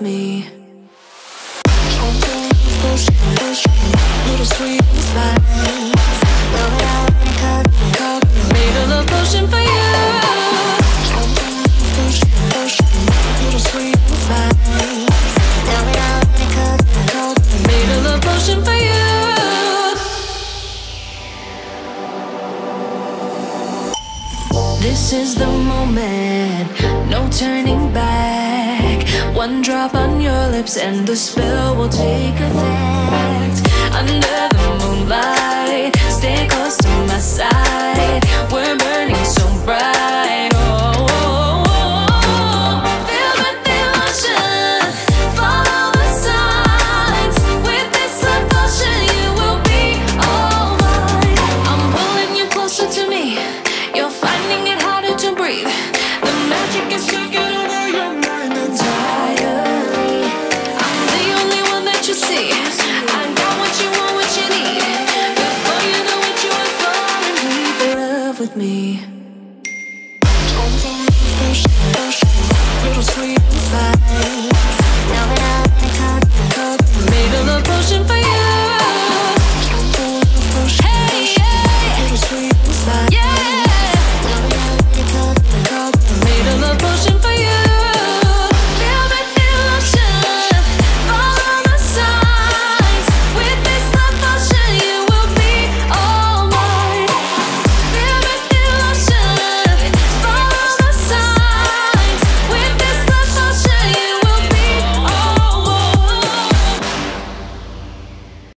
me. This is the moment, no turning back. One drop on your lips, and the spell will take effect. Under the moonlight, stay close to my side. We're burning so bright. Oh, oh, oh, You're me. Little sweet